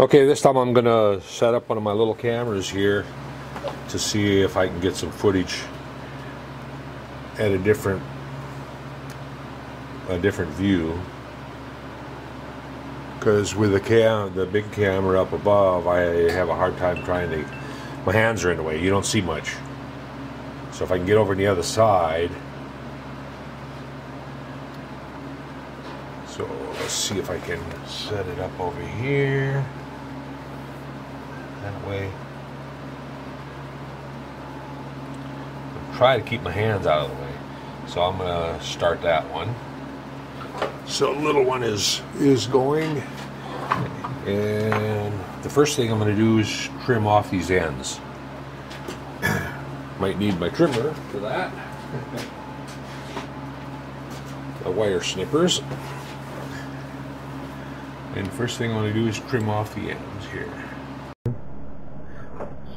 Okay, this time I'm gonna set up one of my little cameras here to see if I can get some footage at a different a different view. Because with the cam, the big camera up above, I have a hard time trying to. My hands are in the way. You don't see much. So if I can get over on the other side. So let's see if I can set it up over here. That way. Try to keep my hands out of the way. So I'm gonna start that one. So little one is is going, and the first thing I'm gonna do is trim off these ends. Might need my trimmer for that. the wire snippers. And first thing I'm gonna do is trim off the ends here.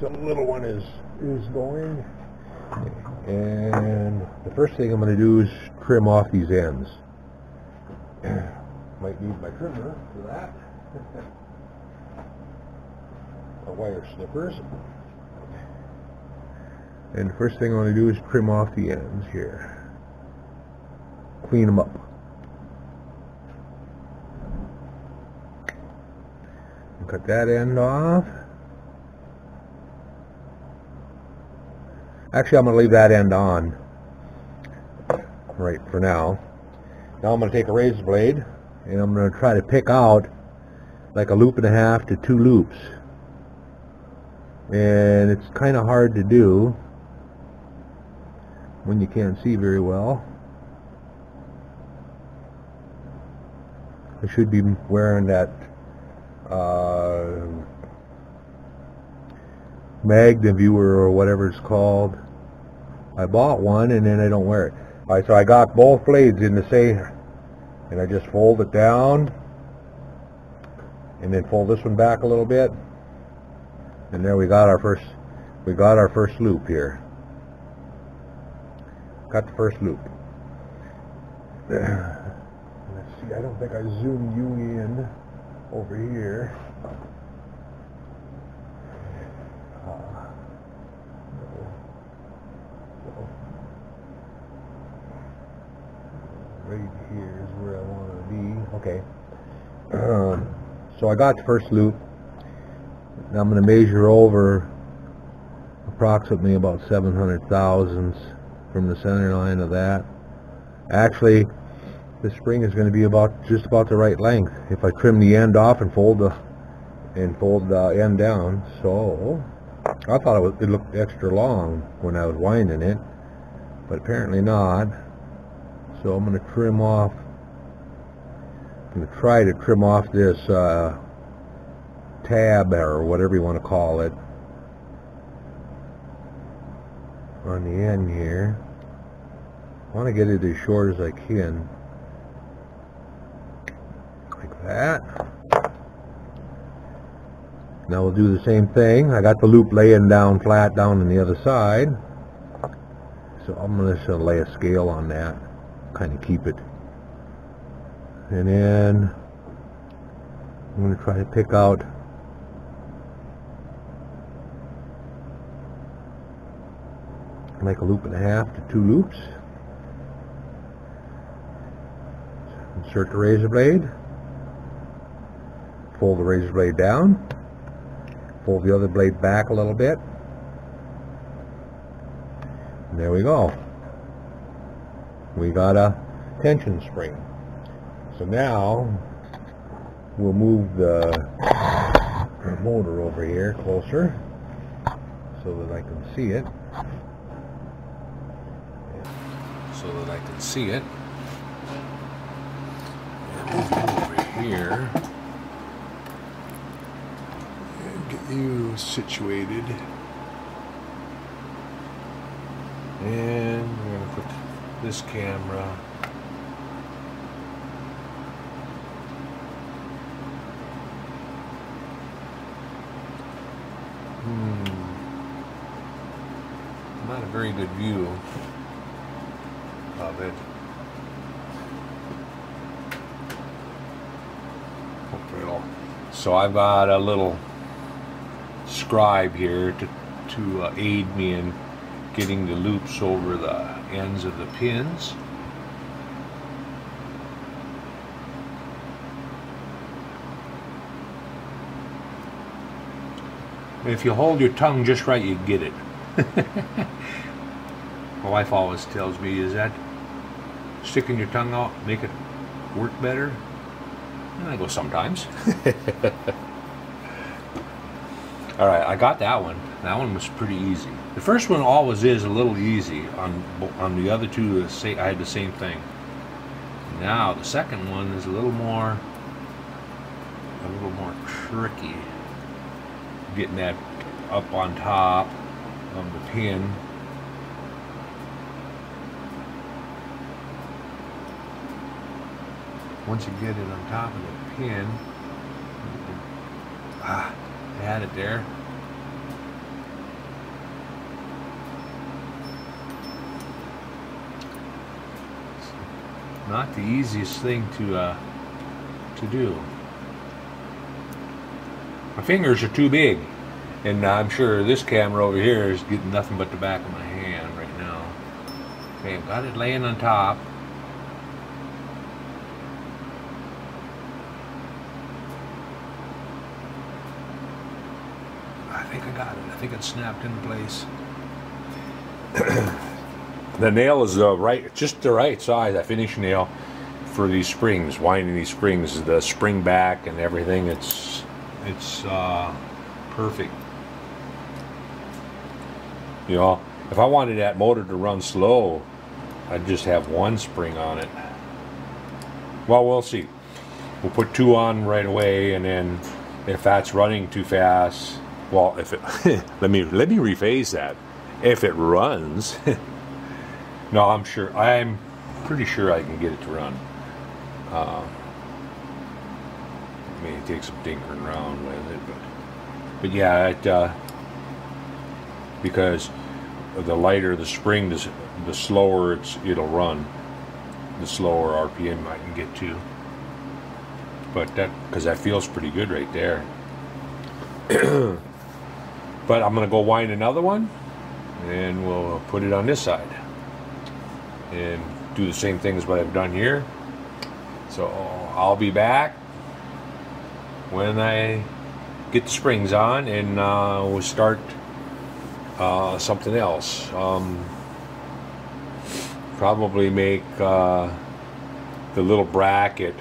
So the little one is is going, and the first thing I'm going to do is trim off these ends. Might need my trimmer for that. or wire snippers. And the first thing I want to do is trim off the ends here. Clean them up. Cut that end off. Actually, I'm going to leave that end on right for now. Now I'm going to take a razor blade and I'm going to try to pick out like a loop and a half to two loops. And it's kind of hard to do when you can't see very well. I should be wearing that uh, Magna Viewer or whatever it's called. I bought one and then I don't wear it. Alright, so I got both blades in the same, and I just fold it down, and then fold this one back a little bit, and there we got our first, we got our first loop here. Got the first loop. Let's see, I don't think I zoomed you in over here. Right here is where I want to be. Okay. Um, so I got the first loop. Now I'm going to measure over approximately about 700 thousandths from the center line of that. Actually, the spring is going to be about just about the right length if I trim the end off and fold the and fold the end down. So I thought it, was, it looked extra long when I was winding it, but apparently not. So I'm going to trim off, I'm going to try to trim off this uh, tab or whatever you want to call it on the end here. I want to get it as short as I can. Like that. Now we'll do the same thing. I got the loop laying down flat down on the other side. So I'm going to lay a scale on that kind of keep it. And then I'm going to try to pick out like a loop and a half to two loops. Insert the razor blade. Fold the razor blade down. Fold the other blade back a little bit. And there we go we got a tension spring. So now we'll move the motor over here closer so that I can see it. So that I can see it. Over here. And get you situated. And we're going to put this camera. Hmm. Not a very good view of it. So I've got a little scribe here to, to uh, aid me in getting the loops over the ends of the pins. If you hold your tongue just right, you get it. My wife always tells me, is that sticking your tongue out make it work better? And I go, sometimes. All right, I got that one. That one was pretty easy. The first one always is a little easy. On on the other two, I had the same thing. Now the second one is a little more, a little more tricky. Getting that up on top of the pin. Once you get it on top of the pin, ah, I had it there. not the easiest thing to uh, to do. My fingers are too big, and I'm sure this camera over here is getting nothing but the back of my hand right now. Okay, I've got it laying on top. I think I got it. I think it snapped into place. the nail is the right, just the right size. That finish nail for these springs, winding these springs, the spring back and everything. It's it's uh, perfect. You know, if I wanted that motor to run slow, I'd just have one spring on it. Well, we'll see. We'll put two on right away, and then if that's running too fast, well, if it let me let me rephrase that. If it runs. No, I'm sure. I'm pretty sure I can get it to run. Uh, I mean, it takes some tinkering around with it, but but yeah, it uh, because the lighter the spring, the, the slower it's it'll run. The slower RPM I can get to. But that because that feels pretty good right there. but I'm gonna go wind another one, and we'll put it on this side and do the same thing as what I've done here. So I'll be back when I get the springs on and uh, we'll start uh, something else. Um, probably make uh, the little bracket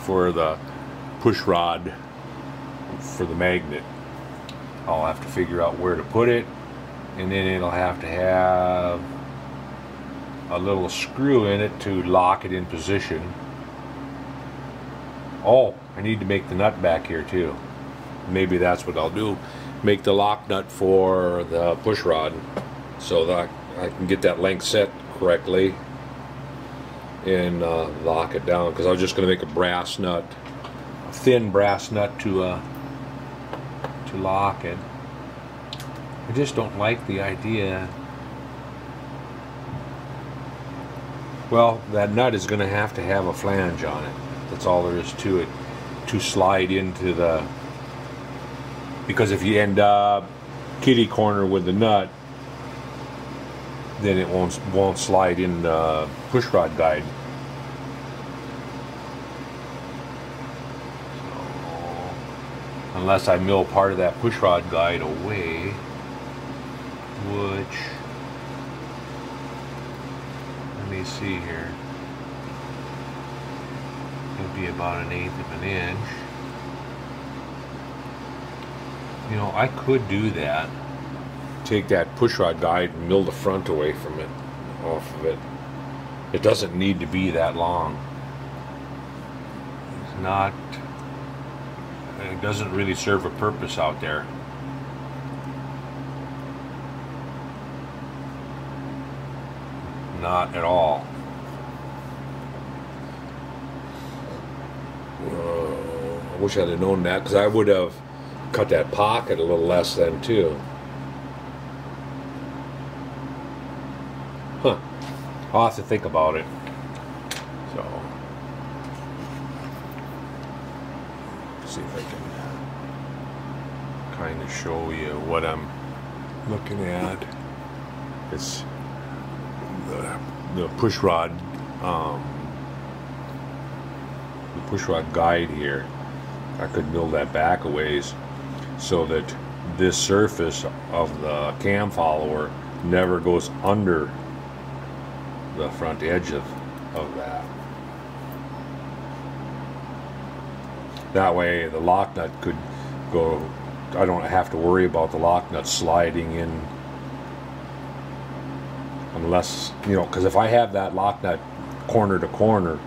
for the push rod for the magnet. I'll have to figure out where to put it and then it'll have to have a little screw in it to lock it in position. Oh, I need to make the nut back here too. Maybe that's what I'll do. Make the lock nut for the push rod so that I can get that length set correctly and uh, lock it down because I was just going to make a brass nut, a thin brass nut to uh, to lock it. I just don't like the idea Well, that nut is going to have to have a flange on it. That's all there is to it to slide into the because if you end up kitty corner with the nut then it won't won't slide in the push rod guide. So, unless I mill part of that pushrod guide away, which let me see here. It'll be about an eighth of an inch. You know, I could do that. Take that pushrod guide and mill the front away from it, off of it. It doesn't need to be that long. It's not, it doesn't really serve a purpose out there. Not at all. Uh, I wish I'd have known that because I would have cut that pocket a little less then too. Huh. I'll have to think about it. So, see if I can. kind of show you what I'm looking at. It's the, the push rod, um, the push rod guide here. I could build that back a ways so that this surface of the cam follower never goes under the front edge of, of that. That way the lock nut could go, I don't have to worry about the lock nut sliding in unless, you know, because if I have that lock nut corner to corner,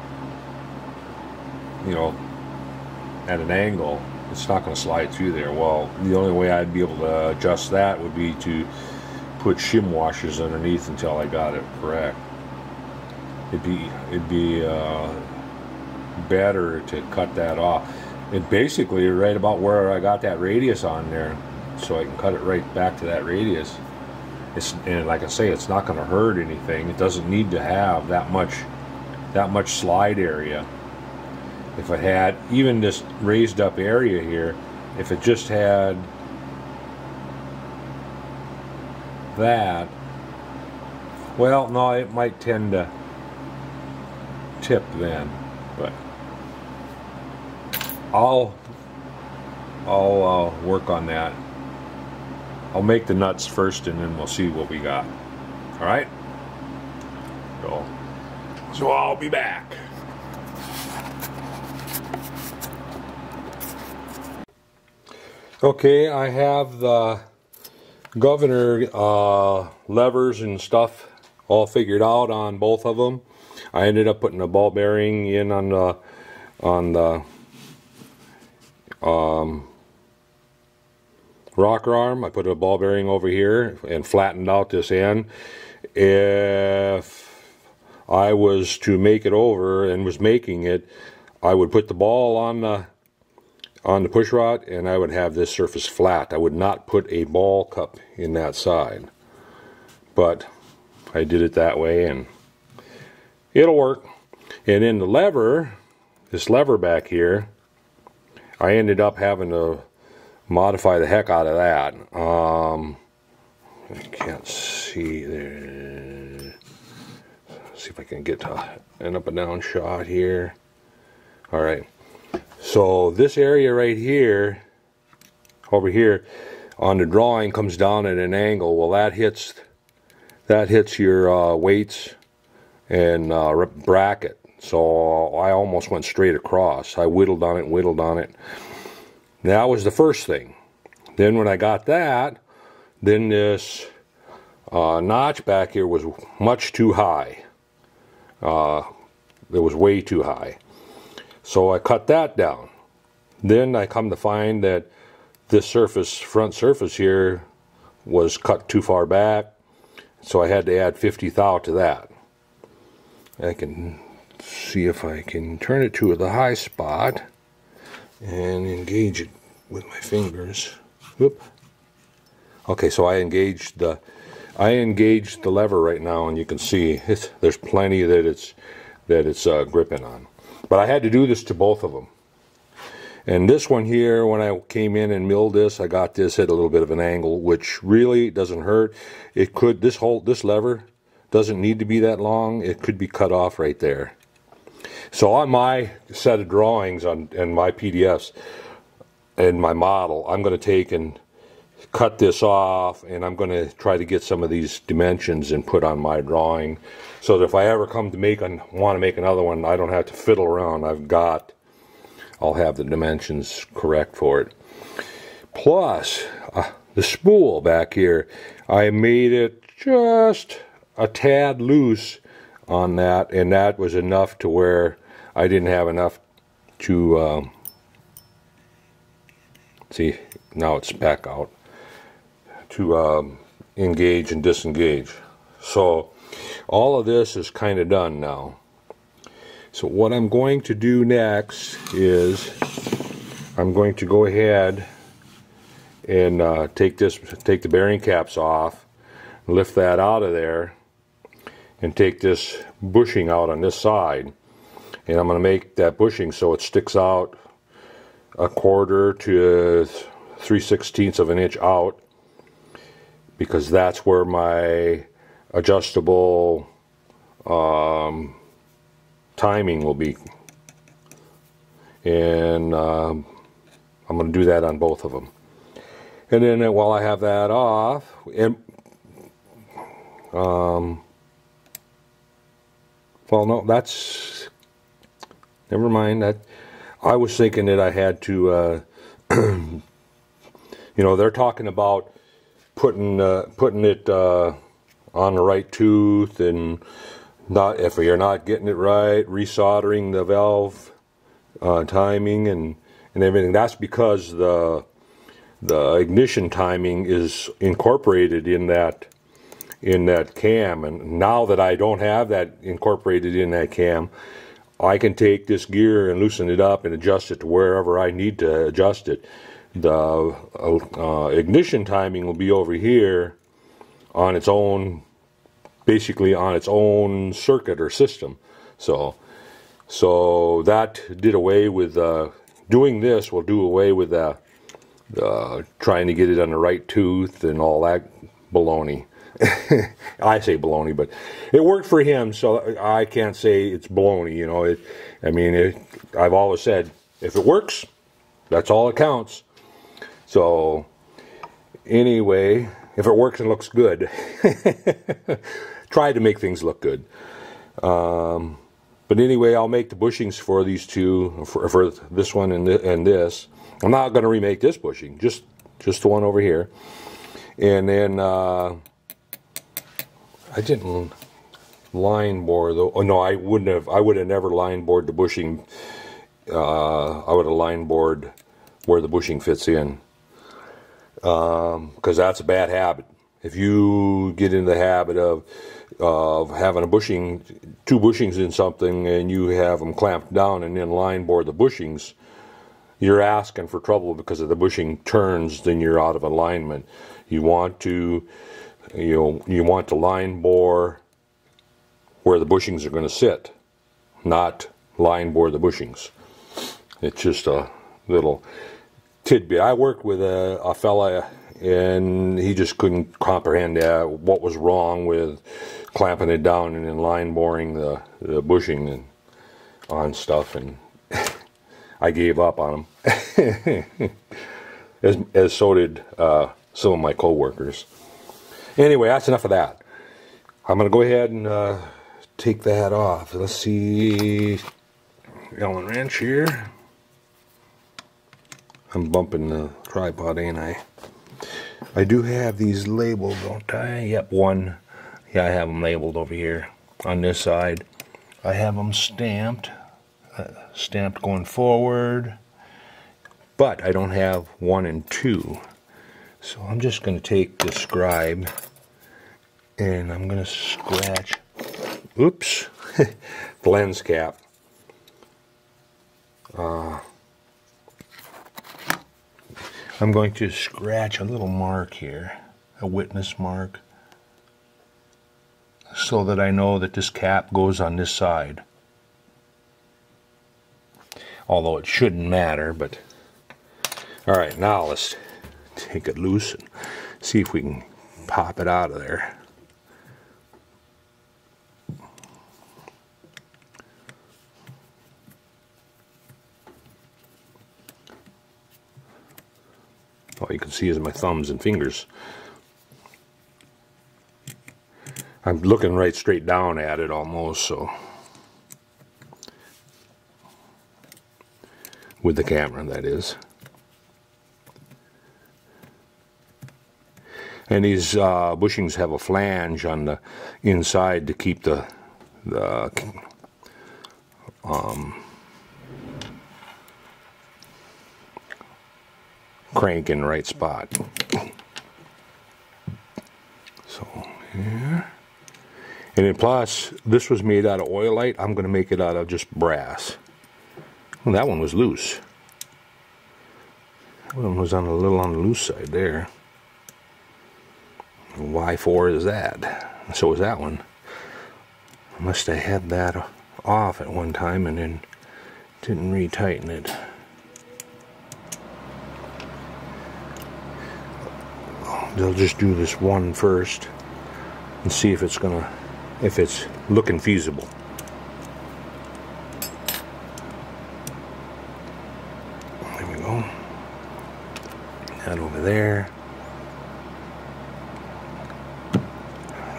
you know, at an angle, it's not going to slide through there. Well, the only way I'd be able to adjust that would be to put shim washers underneath until I got it correct. It'd be it'd be uh, better to cut that off. It basically right about where I got that radius on there, so I can cut it right back to that radius. It's and like I say, it's not going to hurt anything. It doesn't need to have that much that much slide area if it had even this raised up area here, if it just had that, well, no, it might tend to tip then, but I'll I'll uh, work on that. I'll make the nuts first, and then we'll see what we got. All right. So, so I'll be back. Okay, I have the governor uh, levers and stuff all figured out on both of them. I ended up putting a ball bearing in on the on the um, rocker arm. I put a ball bearing over here and flattened out this end. If I was to make it over and was making it, I would put the ball on the on the push rod and I would have this surface flat. I would not put a ball cup in that side. But I did it that way and it'll work. And in the lever, this lever back here, I ended up having to modify the heck out of that. Um, I can't see there. see if I can get to an up and down shot here. All right. So this area right here, over here, on the drawing comes down at an angle. Well, that hits that hits your uh, weights and uh, bracket. So I almost went straight across. I whittled on it, whittled on it. That was the first thing. Then when I got that, then this uh, notch back here was much too high. Uh, it was way too high. So I cut that down. Then I come to find that this surface, front surface here, was cut too far back. So I had to add 50 thou to that. I can see if I can turn it to the high spot and engage it with my fingers. Whoop. Okay, so I engaged the I engaged the lever right now, and you can see there's plenty that it's that it's uh, gripping on. But I had to do this to both of them. And this one here, when I came in and milled this, I got this at a little bit of an angle, which really doesn't hurt. It could, this whole, this lever doesn't need to be that long. It could be cut off right there. So on my set of drawings on and my PDFs and my model, I'm going to take and cut this off and I'm going to try to get some of these dimensions and put on my drawing so that if I ever come to make and want to make another one I don't have to fiddle around. I've got I'll have the dimensions correct for it. Plus uh, the spool back here I made it just a tad loose on that and that was enough to where I didn't have enough to um, see now it's back out to um, engage and disengage. So all of this is kind of done now. So what I'm going to do next is I'm going to go ahead and uh, take this, take the bearing caps off, lift that out of there, and take this bushing out on this side. And I'm going to make that bushing so it sticks out a quarter to 3 sixteenths of an inch out because that's where my adjustable um, timing will be. And um, I'm going to do that on both of them and then uh, while I have that off and um, well no that's never mind that. I was thinking that I had to uh, you know they're talking about putting uh, putting it uh, on the right tooth and not if you're not getting it right resoldering the valve uh, timing and and everything. That's because the the ignition timing is incorporated in that in that cam. And now that I don't have that incorporated in that cam I can take this gear and loosen it up and adjust it to wherever I need to adjust it. The uh, ignition timing will be over here on its own basically on its own circuit or system. So so that did away with uh, doing this will do away with uh, uh, trying to get it on the right tooth and all that baloney I say baloney, but it worked for him, so I can't say it's baloney. You know, it. I mean, it, I've always said if it works, that's all it counts. So, anyway, if it works and looks good, try to make things look good. Um, but anyway, I'll make the bushings for these two, for, for this one and, th and this. I'm not going to remake this bushing, just just the one over here. And then uh, I didn't line bore though. Oh no, I wouldn't have. I would have never line bored the bushing. Uh, I would have line bored where the bushing fits in because um, that's a bad habit. If you get in the habit of of having a bushing, two bushings in something, and you have them clamped down and then line bore the bushings, you're asking for trouble because if the bushing turns, then you're out of alignment. You want to, you you want to line bore where the bushings are going to sit, not line bore the bushings. It's just a little tidbit. I worked with a, a fella and he just couldn't comprehend uh, what was wrong with clamping it down and then line boring the, the bushing and on stuff and I gave up on him as, as so did uh, some of my coworkers anyway that's enough of that I'm gonna go ahead and uh, take that off let's see Allen wrench here I'm bumping the tripod, ain't I? I do have these labeled, don't I? Yep, one. Yeah, I have them labeled over here on this side. I have them stamped, uh, stamped going forward, but I don't have one and two. So I'm just going to take the scribe and I'm going to scratch, oops, the lens cap. Uh, I'm going to scratch a little mark here, a witness mark, so that I know that this cap goes on this side. Although it shouldn't matter, but... Alright, now let's take it loose and see if we can pop it out of there. All you can see is my thumbs and fingers. I'm looking right straight down at it almost, so. With the camera, that is. And these uh, bushings have a flange on the inside to keep the, the um, crank in the right spot. So, yeah. And then plus, this was made out of oilite. I'm going to make it out of just brass. Well, that one was loose. That one was on a little on the loose side there. Y4 is that. So is that one. I must have had that off at one time and then didn't retighten it. they'll just do this one first and see if it's gonna if it's looking feasible there we go that over there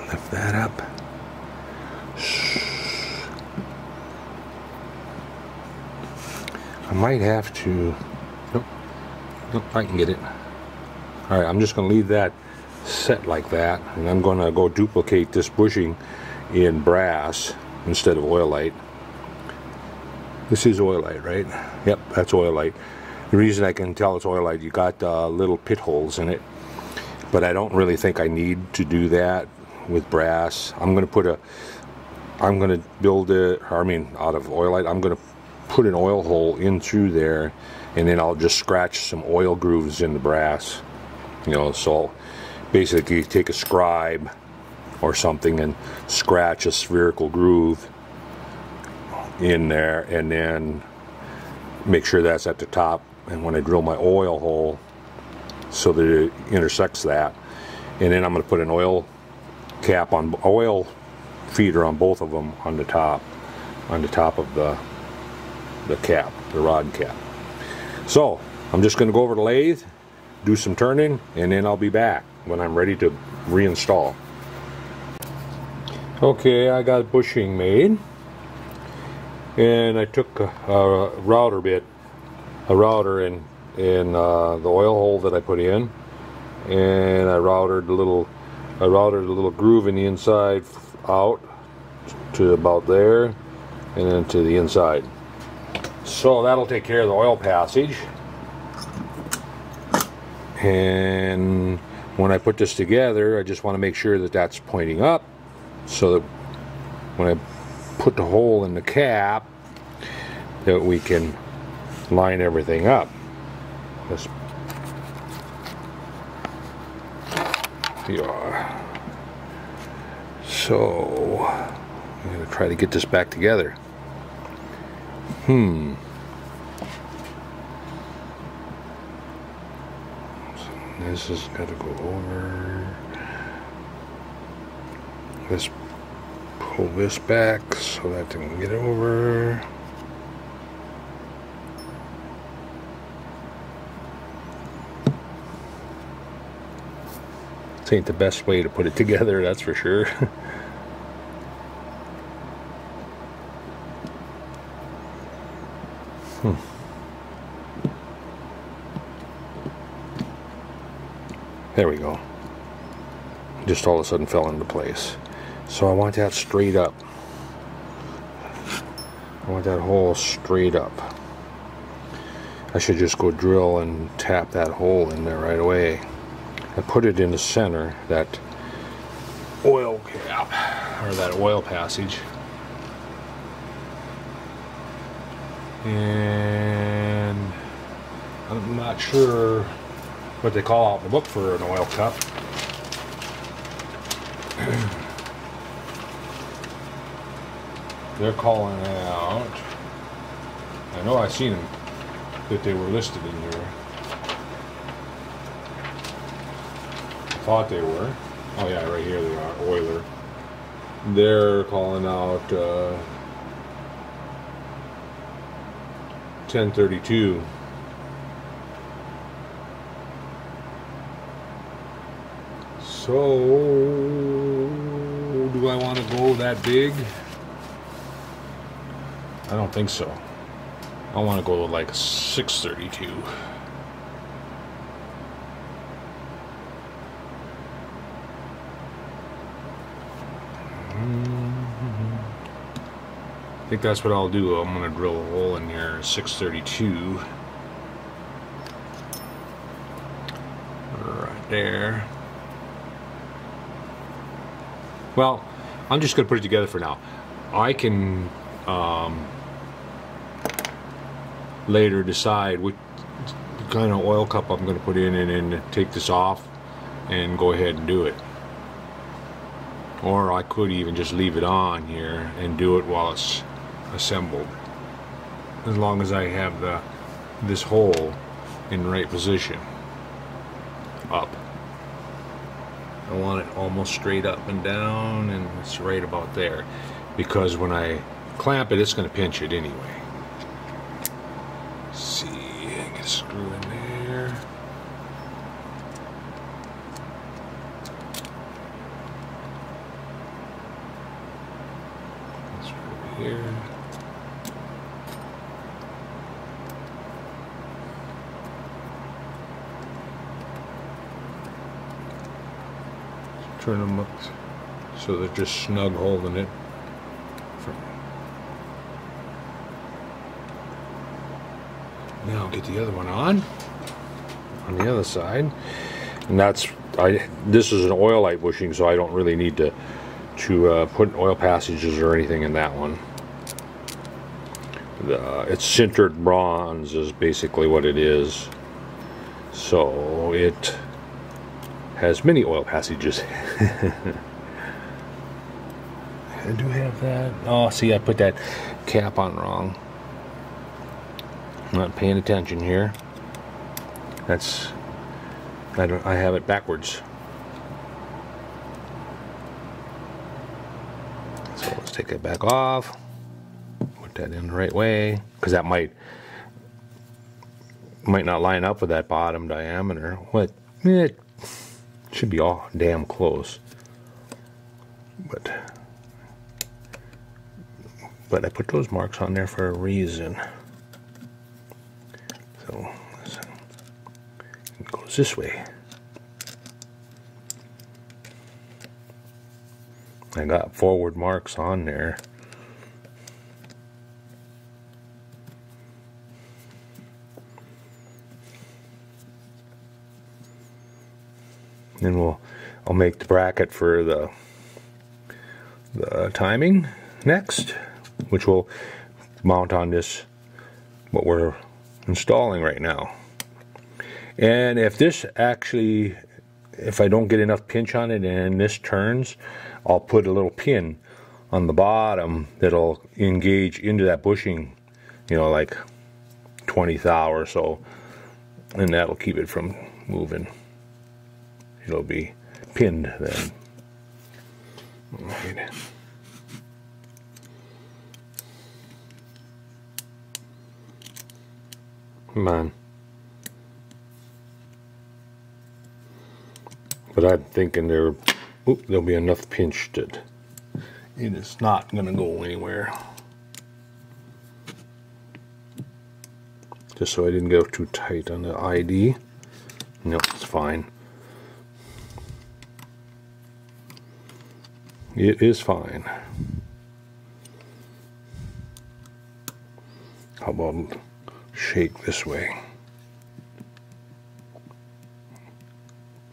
lift that up I might have to nope, nope I can get it all right, I'm just to leave that set like that, and I'm to go duplicate this bushing in brass instead of oilite. This is oilite, right? Yep, that's oilite. The reason I can tell it's oilite, you got uh, little pit holes in it, but I don't really think I need to do that with brass. I'm going to put a, I'm going to build it, I mean, out of oilite, I'm going to put an oil hole in through there, and then I'll just scratch some oil grooves in the brass you know so basically take a scribe or something and scratch a spherical groove in there and then make sure that's at the top. And when I drill my oil hole so that it intersects that and then I'm going to put an oil cap on oil feeder on both of them on the top on the top of the the cap the rod cap so I'm just going to go over the lathe do some turning, and then I'll be back when I'm ready to reinstall. Okay, I got bushing made, and I took a, a router bit, a router in in uh, the oil hole that I put in, and I routed a little, I routed a little groove in the inside out to about there, and then to the inside. So that'll take care of the oil passage. And when I put this together I just want to make sure that that's pointing up so that when I put the hole in the cap that we can line everything up. Let's yeah. so I'm going to try to get this back together hmm This has got to go over. Let's pull this back so that it can get over. This ain't the best way to put it together, that's for sure. hmm. There we go. Just all of a sudden fell into place. So I want that straight up. I want that hole straight up. I should just go drill and tap that hole in there right away. I put it in the center, that oil cap, or that oil passage. And I'm not sure what they call out in the book for an oil cup. They're calling out. I know I seen them that they were listed in here. I thought they were. Oh yeah, right here they are. Oiler. They're calling out uh, 1032. So, do I want to go that big? I don't think so. I want to go like 632. I mm-hmm. think that's what I'll do. I'm going to drill a hole in here, 632. Right there. Well, I'm just going to put it together for now. I can um, later decide what kind of oil cup I'm going to put in and then take this off and go ahead and do it. Or I could even just leave it on here and do it while it's assembled. As long as I have the this hole in the right position. Up. I want it almost straight up and down and it's right about there because when I clamp it it's going to pinch it anyway. Let's see, get a screw in there. Screw here. Turn them up so they're just snug holding it. Now get the other one on, on the other side. And that's, I. this is an oilite bushing, so I don't really need to, to uh, put oil passages or anything in that one. The, it's sintered bronze is basically what it is. So it has many oil passages. I do have that. Oh, see, I put that cap on wrong. Not paying attention here. That's I don't I have it backwards. So let's take it back off. Put that in the right way because that might might not line up with that bottom diameter. What? It should be all damn close. But but I put those marks on there for a reason. So it goes this way. I got forward marks on there. Then we'll I'll make the bracket for the the timing next, which will mount on this what we're installing right now. And if this actually, if I don't get enough pinch on it and this turns, I'll put a little pin on the bottom that'll engage into that bushing, you know, like 20 thou or so, and that'll keep it from moving. It'll be pinned then. Right. Come on. But I'm thinking there, oop, there'll be enough pinched it. It is not going to go anywhere. Just so I didn't go too tight on the ID. No, it's fine. It is fine. How about shake this way.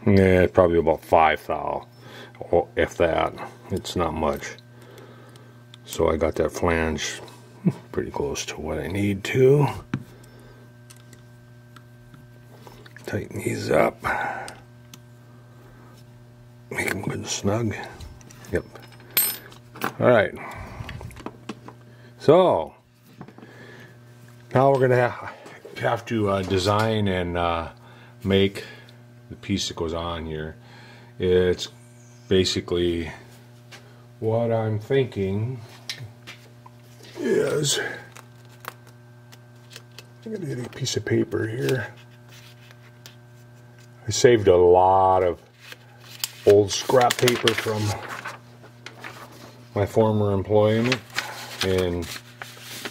Yeah, probably about five thou, or if that. It's not much. So I got that flange pretty close to what I need to. Tighten these up. Make them good and snug. All right. So, now we're gonna have to uh, design and uh, make the piece that goes on here. It's basically what I'm thinking is I'm gonna get a piece of paper here. I saved a lot of old scrap paper from my former employment and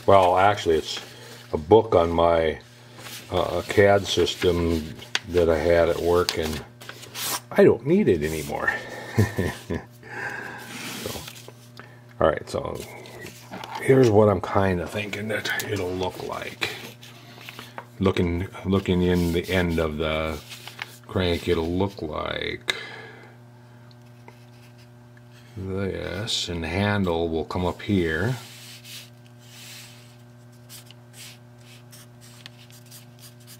well actually it's a book on my uh, CAD system that I had at work, and I don't need it anymore. so, all right, so here's what I'm kind of thinking that it'll look like. Looking, looking in the end of the crank, it'll look like this, and the handle will come up here.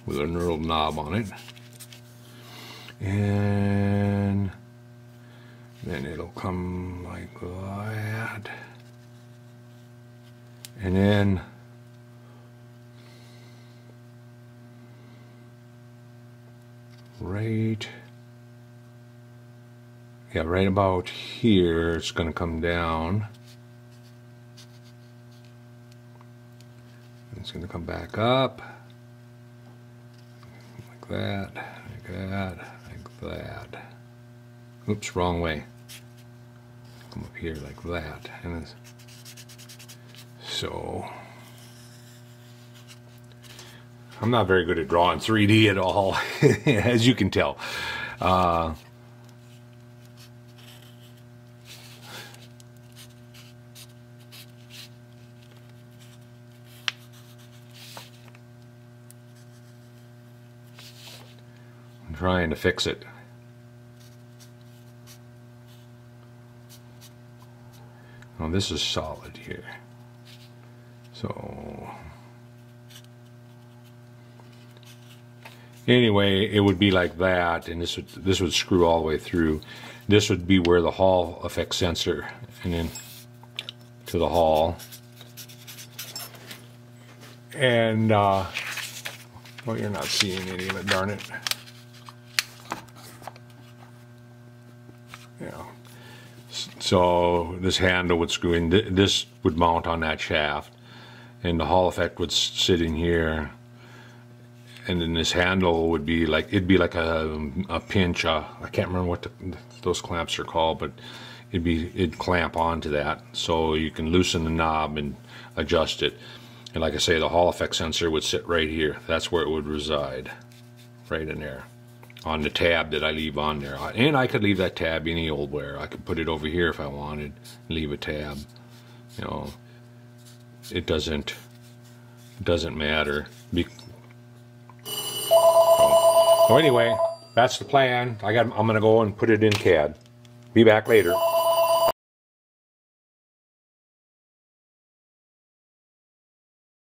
with a knurled knob on it. And then it'll come like that. And then right yeah, right about here, it's going to come down. It's going to come back up like that, like that, like that. Oops, wrong way. Come up here like that, and so I'm not very good at drawing 3D at all, as you can tell. Uh, trying to fix it. Oh, this is solid here. So anyway, it would be like that, and this would this would screw all the way through. This would be where the Hall effect sensor, and then to the Hall. And uh, well, you're not seeing any of it, darn it. Yeah. So this handle would screw in. This would mount on that shaft, and the Hall effect would sit in here and then this handle would be like it'd be like a, a pinch uh, I can't remember what the, those clamps are called but it'd be it'd clamp onto that so you can loosen the knob and adjust it and like I say the Hall effect sensor would sit right here that's where it would reside right in there on the tab that I leave on there and I could leave that tab any old where I could put it over here if I wanted leave a tab you know it doesn't doesn't matter so anyway, that's the plan. I got. I'm gonna go and put it in CAD. Be back later.